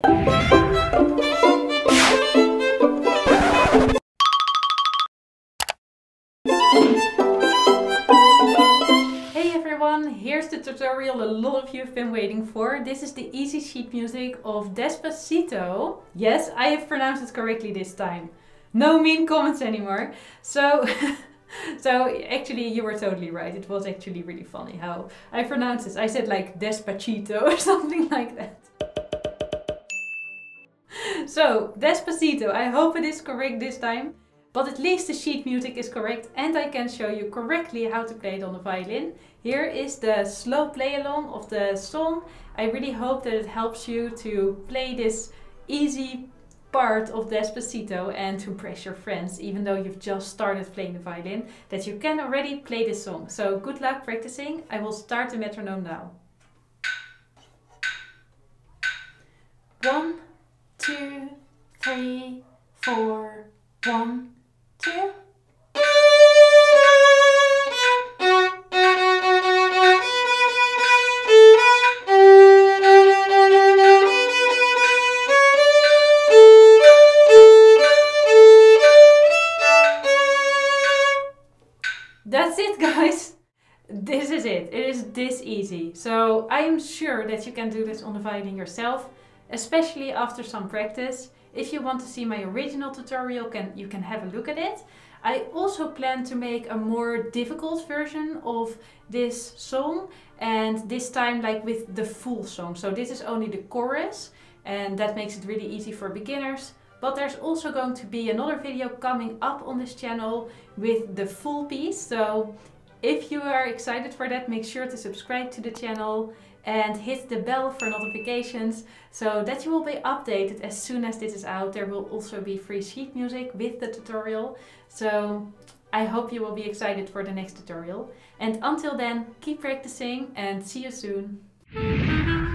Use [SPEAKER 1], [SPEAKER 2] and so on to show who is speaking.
[SPEAKER 1] Hey everyone, here's the tutorial a lot of you have been waiting for. This is the easy sheet music of Despacito. Yes, I have pronounced it correctly this time. No mean comments anymore. So, so actually you were totally right. It was actually really funny how I pronounced this. I said like Despacito or something like that. So, Despacito, I hope it is correct this time. But at least the sheet music is correct and I can show you correctly how to play it on the violin. Here is the slow play along of the song. I really hope that it helps you to play this easy part of Despacito and to impress your friends, even though you've just started playing the violin, that you can already play this song. So good luck practicing. I will start the metronome now. One, four, one, two. That's it guys! This is it. It is this easy. So I am sure that you can do this on the violin yourself, especially after some practice. If you want to see my original tutorial, can, you can have a look at it. I also plan to make a more difficult version of this song and this time like with the full song. So this is only the chorus and that makes it really easy for beginners. But there's also going to be another video coming up on this channel with the full piece. So if you are excited for that, make sure to subscribe to the channel and hit the bell for notifications so that you will be updated as soon as this is out. There will also be free sheet music with the tutorial. So I hope you will be excited for the next tutorial. And until then, keep practicing and see you soon.